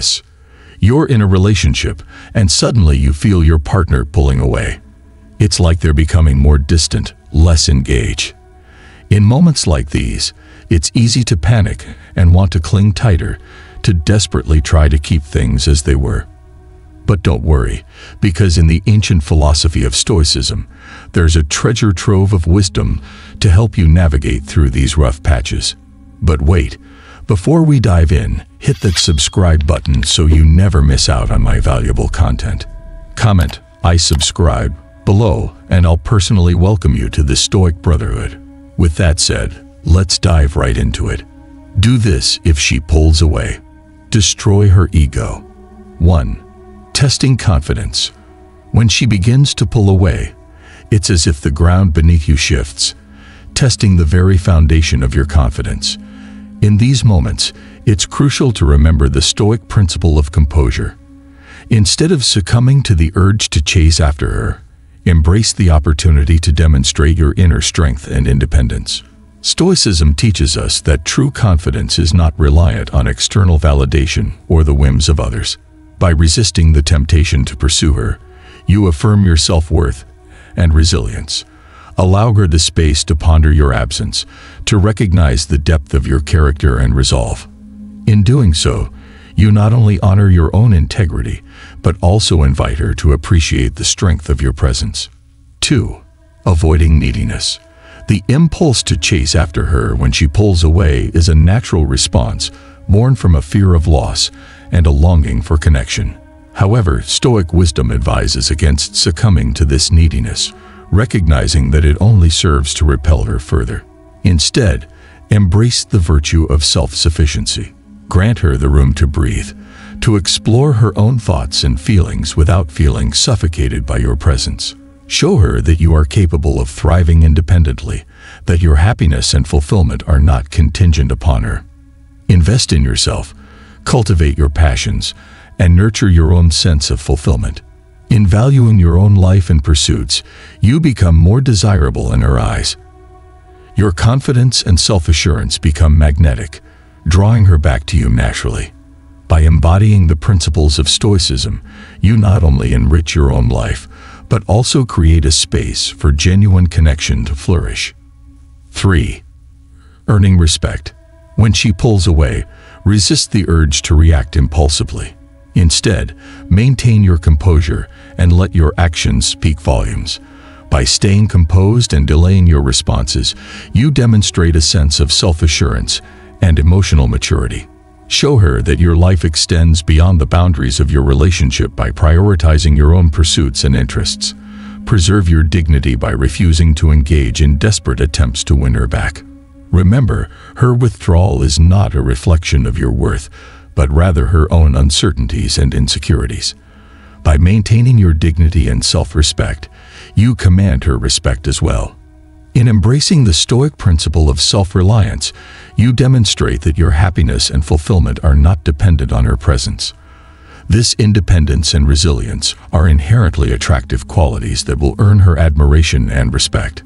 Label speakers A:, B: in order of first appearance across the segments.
A: this. You're in a relationship, and suddenly you feel your partner pulling away. It's like they're becoming more distant, less engaged. In moments like these, it's easy to panic and want to cling tighter, to desperately try to keep things as they were. But don't worry, because in the ancient philosophy of Stoicism, there's a treasure trove of wisdom to help you navigate through these rough patches. But wait, before we dive in, hit that subscribe button so you never miss out on my valuable content. Comment, I subscribe, below, and I'll personally welcome you to the Stoic Brotherhood. With that said, let's dive right into it. Do this if she pulls away. Destroy her ego. 1 testing confidence. When she begins to pull away, it's as if the ground beneath you shifts, testing the very foundation of your confidence. In these moments, it's crucial to remember the Stoic principle of composure. Instead of succumbing to the urge to chase after her, embrace the opportunity to demonstrate your inner strength and independence. Stoicism teaches us that true confidence is not reliant on external validation or the whims of others. By resisting the temptation to pursue her, you affirm your self-worth and resilience. Allow her the space to ponder your absence, to recognize the depth of your character and resolve. In doing so, you not only honor your own integrity, but also invite her to appreciate the strength of your presence. 2. Avoiding neediness. The impulse to chase after her when she pulls away is a natural response born from a fear of loss and a longing for connection. However, Stoic wisdom advises against succumbing to this neediness, recognizing that it only serves to repel her further. Instead, embrace the virtue of self-sufficiency. Grant her the room to breathe, to explore her own thoughts and feelings without feeling suffocated by your presence. Show her that you are capable of thriving independently, that your happiness and fulfillment are not contingent upon her. Invest in yourself, cultivate your passions, and nurture your own sense of fulfillment. In valuing your own life and pursuits, you become more desirable in her eyes. Your confidence and self-assurance become magnetic, drawing her back to you naturally. By embodying the principles of Stoicism, you not only enrich your own life, but also create a space for genuine connection to flourish. 3. Earning respect. When she pulls away, resist the urge to react impulsively. Instead, maintain your composure and let your actions speak volumes. By staying composed and delaying your responses, you demonstrate a sense of self-assurance and emotional maturity. Show her that your life extends beyond the boundaries of your relationship by prioritizing your own pursuits and interests. Preserve your dignity by refusing to engage in desperate attempts to win her back. Remember, her withdrawal is not a reflection of your worth, but rather her own uncertainties and insecurities. By maintaining your dignity and self-respect, you command her respect as well. In embracing the Stoic principle of self-reliance, you demonstrate that your happiness and fulfillment are not dependent on her presence. This independence and resilience are inherently attractive qualities that will earn her admiration and respect.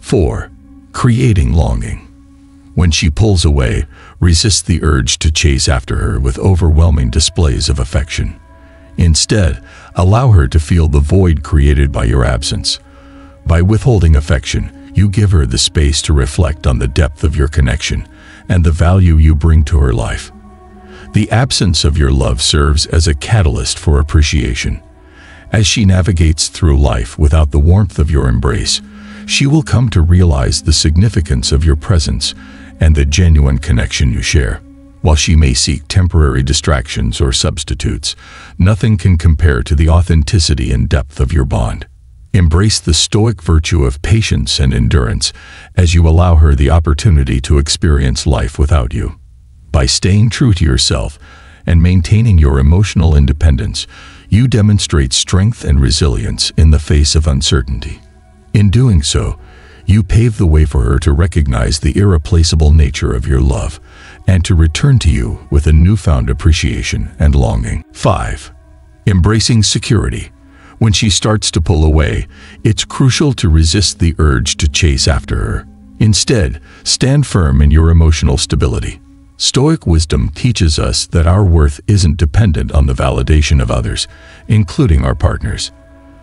A: 4. Creating longing. When she pulls away, resist the urge to chase after her with overwhelming displays of affection. Instead, allow her to feel the void created by your absence. By withholding affection, you give her the space to reflect on the depth of your connection and the value you bring to her life. The absence of your love serves as a catalyst for appreciation. As she navigates through life without the warmth of your embrace, she will come to realize the significance of your presence and the genuine connection you share. While she may seek temporary distractions or substitutes, nothing can compare to the authenticity and depth of your bond. Embrace the stoic virtue of patience and endurance as you allow her the opportunity to experience life without you. By staying true to yourself and maintaining your emotional independence, you demonstrate strength and resilience in the face of uncertainty. In doing so, you pave the way for her to recognize the irreplaceable nature of your love and to return to you with a newfound appreciation and longing. 5. Embracing security. When she starts to pull away, it's crucial to resist the urge to chase after her. Instead, stand firm in your emotional stability. Stoic wisdom teaches us that our worth isn't dependent on the validation of others, including our partners.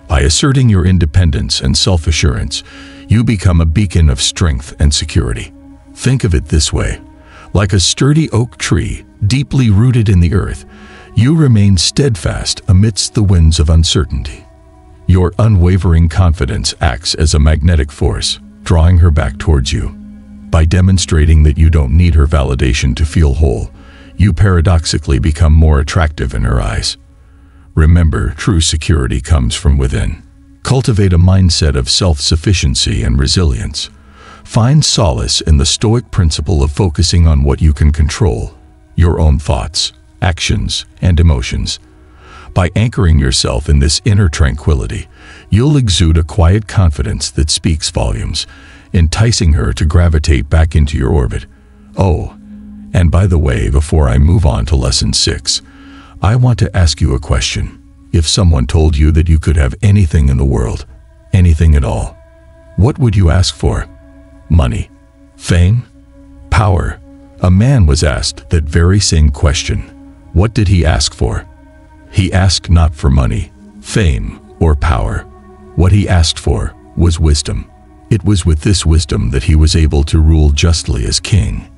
A: By asserting your independence and self-assurance, you become a beacon of strength and security. Think of it this way. Like a sturdy oak tree, deeply rooted in the earth, you remain steadfast amidst the winds of uncertainty. Your unwavering confidence acts as a magnetic force, drawing her back towards you. By demonstrating that you don't need her validation to feel whole, you paradoxically become more attractive in her eyes. Remember, true security comes from within. Cultivate a mindset of self-sufficiency and resilience. Find solace in the Stoic principle of focusing on what you can control, your own thoughts, actions, and emotions. By anchoring yourself in this inner tranquility, you'll exude a quiet confidence that speaks volumes, enticing her to gravitate back into your orbit. Oh, and by the way, before I move on to lesson six, I want to ask you a question. If someone told you that you could have anything in the world, anything at all, what would you ask for? Money? Fame? Power? A man was asked that very same question. What did he ask for? He asked not for money, fame, or power. What he asked for was wisdom. It was with this wisdom that he was able to rule justly as king.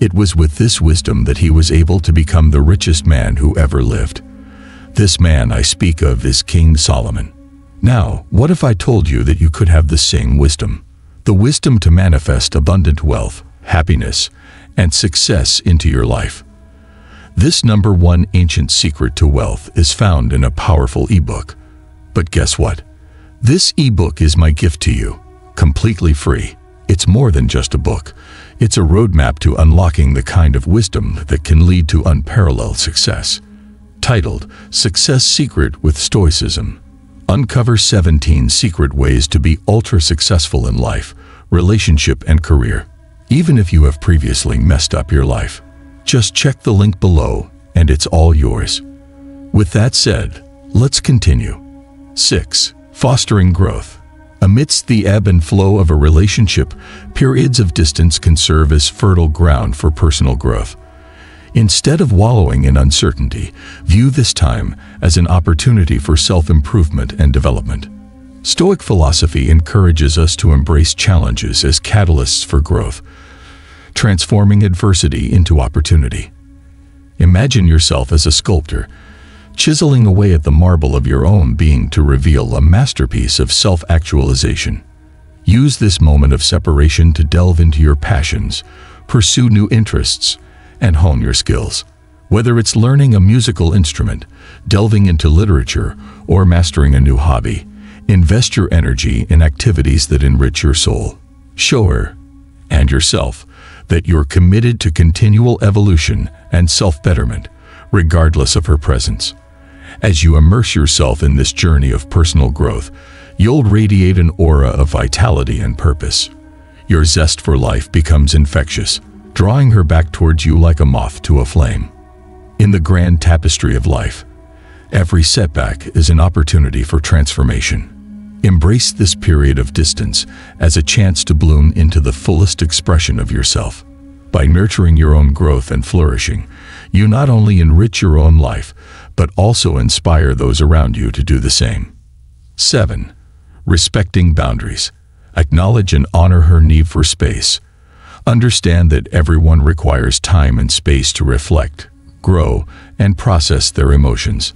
A: It was with this wisdom that he was able to become the richest man who ever lived. This man I speak of is King Solomon. Now, what if I told you that you could have the same wisdom? The wisdom to manifest abundant wealth, happiness, and success into your life. This number one ancient secret to wealth is found in a powerful ebook. But guess what? This ebook is my gift to you, completely free. It's more than just a book. It's a roadmap to unlocking the kind of wisdom that can lead to unparalleled success. Titled Success Secret with Stoicism. Uncover 17 secret ways to be ultra successful in life, relationship, and career even if you have previously messed up your life. Just check the link below and it's all yours. With that said, let's continue. 6. Fostering growth. Amidst the ebb and flow of a relationship, periods of distance can serve as fertile ground for personal growth. Instead of wallowing in uncertainty, view this time as an opportunity for self-improvement and development. Stoic philosophy encourages us to embrace challenges as catalysts for growth, transforming adversity into opportunity. Imagine yourself as a sculptor, chiseling away at the marble of your own being to reveal a masterpiece of self-actualization. Use this moment of separation to delve into your passions, pursue new interests, and hone your skills. Whether it's learning a musical instrument, delving into literature, or mastering a new hobby, invest your energy in activities that enrich your soul. Show her, and yourself, that you're committed to continual evolution and self-betterment, regardless of her presence. As you immerse yourself in this journey of personal growth, you'll radiate an aura of vitality and purpose. Your zest for life becomes infectious, drawing her back towards you like a moth to a flame. In the grand tapestry of life, every setback is an opportunity for transformation. Embrace this period of distance as a chance to bloom into the fullest expression of yourself. By nurturing your own growth and flourishing, you not only enrich your own life, but also inspire those around you to do the same. 7. Respecting boundaries. Acknowledge and honor her need for space. Understand that everyone requires time and space to reflect, grow, and process their emotions.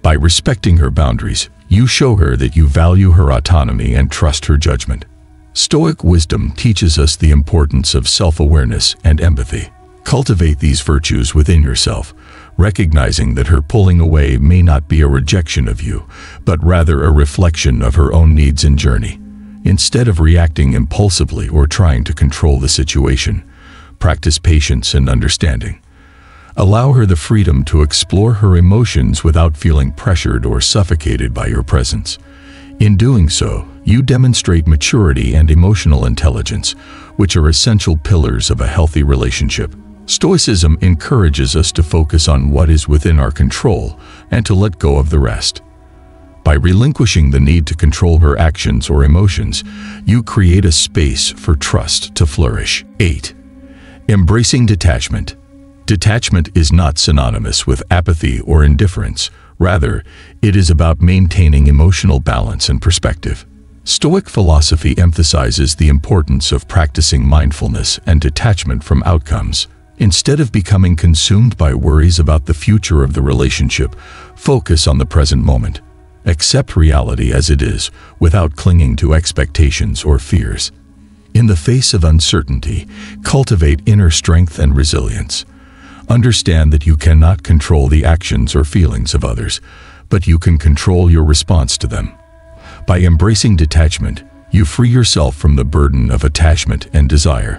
A: By respecting her boundaries, you show her that you value her autonomy and trust her judgment. Stoic wisdom teaches us the importance of self-awareness and empathy. Cultivate these virtues within yourself, recognizing that her pulling away may not be a rejection of you, but rather a reflection of her own needs and journey. Instead of reacting impulsively or trying to control the situation, practice patience and understanding. Allow her the freedom to explore her emotions without feeling pressured or suffocated by your presence. In doing so, you demonstrate maturity and emotional intelligence, which are essential pillars of a healthy relationship. Stoicism encourages us to focus on what is within our control and to let go of the rest. By relinquishing the need to control her actions or emotions, you create a space for trust to flourish. 8. Embracing detachment. Detachment is not synonymous with apathy or indifference. Rather, it is about maintaining emotional balance and perspective. Stoic philosophy emphasizes the importance of practicing mindfulness and detachment from outcomes. Instead of becoming consumed by worries about the future of the relationship, focus on the present moment. Accept reality as it is, without clinging to expectations or fears. In the face of uncertainty, cultivate inner strength and resilience. Understand that you cannot control the actions or feelings of others, but you can control your response to them. By embracing detachment, you free yourself from the burden of attachment and desire.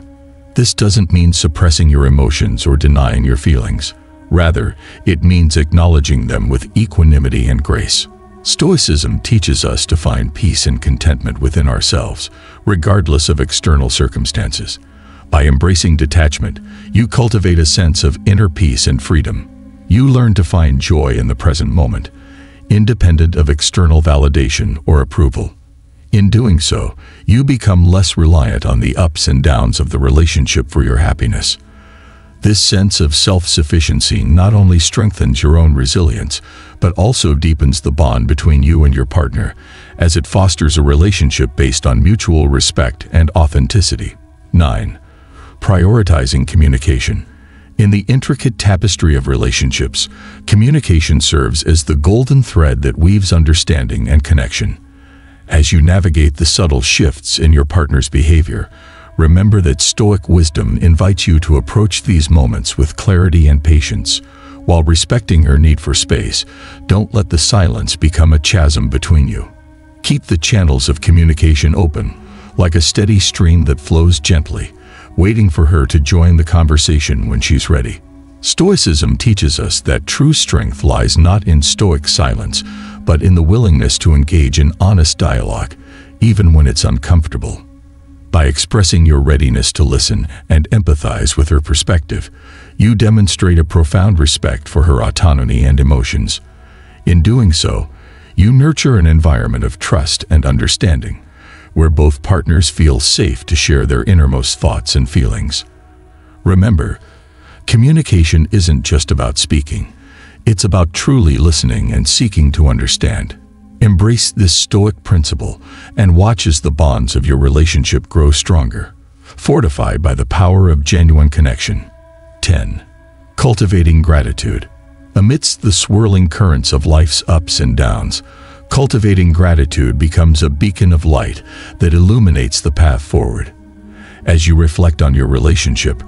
A: This doesn't mean suppressing your emotions or denying your feelings. Rather, it means acknowledging them with equanimity and grace. Stoicism teaches us to find peace and contentment within ourselves, regardless of external circumstances. By embracing detachment, you cultivate a sense of inner peace and freedom. You learn to find joy in the present moment, independent of external validation or approval. In doing so, you become less reliant on the ups and downs of the relationship for your happiness. This sense of self-sufficiency not only strengthens your own resilience, but also deepens the bond between you and your partner, as it fosters a relationship based on mutual respect and authenticity. 9. Prioritizing communication. In the intricate tapestry of relationships, communication serves as the golden thread that weaves understanding and connection. As you navigate the subtle shifts in your partner's behavior, remember that Stoic wisdom invites you to approach these moments with clarity and patience. While respecting her need for space, don't let the silence become a chasm between you. Keep the channels of communication open, like a steady stream that flows gently, waiting for her to join the conversation when she's ready. Stoicism teaches us that true strength lies not in stoic silence, but in the willingness to engage in honest dialogue, even when it's uncomfortable. By expressing your readiness to listen and empathize with her perspective, you demonstrate a profound respect for her autonomy and emotions. In doing so, you nurture an environment of trust and understanding, where both partners feel safe to share their innermost thoughts and feelings. Remember, communication isn't just about speaking. It's about truly listening and seeking to understand. Embrace this stoic principle and watch as the bonds of your relationship grow stronger, fortified by the power of genuine connection. 10. Cultivating gratitude. Amidst the swirling currents of life's ups and downs, cultivating gratitude becomes a beacon of light that illuminates the path forward. As you reflect on your relationship,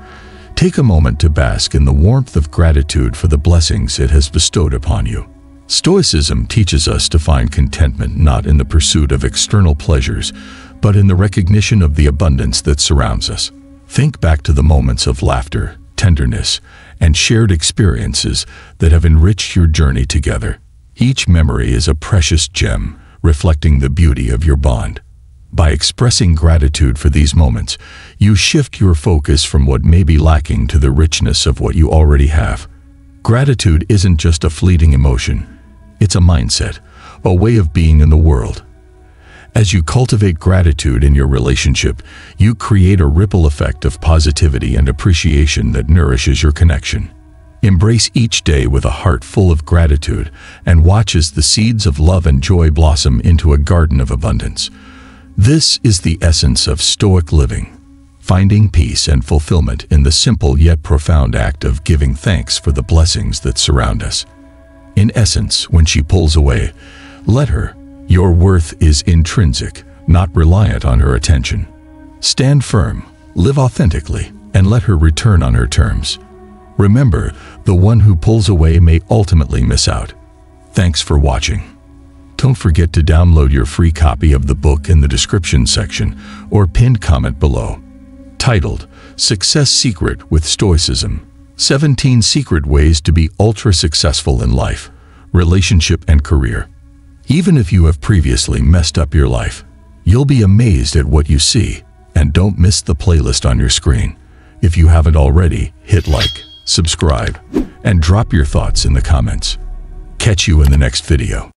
A: take a moment to bask in the warmth of gratitude for the blessings it has bestowed upon you. Stoicism teaches us to find contentment not in the pursuit of external pleasures, but in the recognition of the abundance that surrounds us. Think back to the moments of laughter, tenderness, and shared experiences that have enriched your journey together. Each memory is a precious gem, reflecting the beauty of your bond. By expressing gratitude for these moments, you shift your focus from what may be lacking to the richness of what you already have. Gratitude isn't just a fleeting emotion. It's a mindset, a way of being in the world. As you cultivate gratitude in your relationship, you create a ripple effect of positivity and appreciation that nourishes your connection. Embrace each day with a heart full of gratitude and watch as the seeds of love and joy blossom into a garden of abundance. This is the essence of Stoic living, finding peace and fulfillment in the simple yet profound act of giving thanks for the blessings that surround us. In essence, when she pulls away, let her. Your worth is intrinsic, not reliant on her attention. Stand firm, live authentically, and let her return on her terms. Remember, the one who pulls away may ultimately miss out. Thanks for watching. Don't forget to download your free copy of the book in the description section or pinned comment below. Titled, Success Secret with Stoicism. 17 Secret Ways to be Ultra Successful in Life, Relationship and Career. Even if you have previously messed up your life, you'll be amazed at what you see. And don't miss the playlist on your screen. If you haven't already, hit like, subscribe, and drop your thoughts in the comments. Catch you in the next video.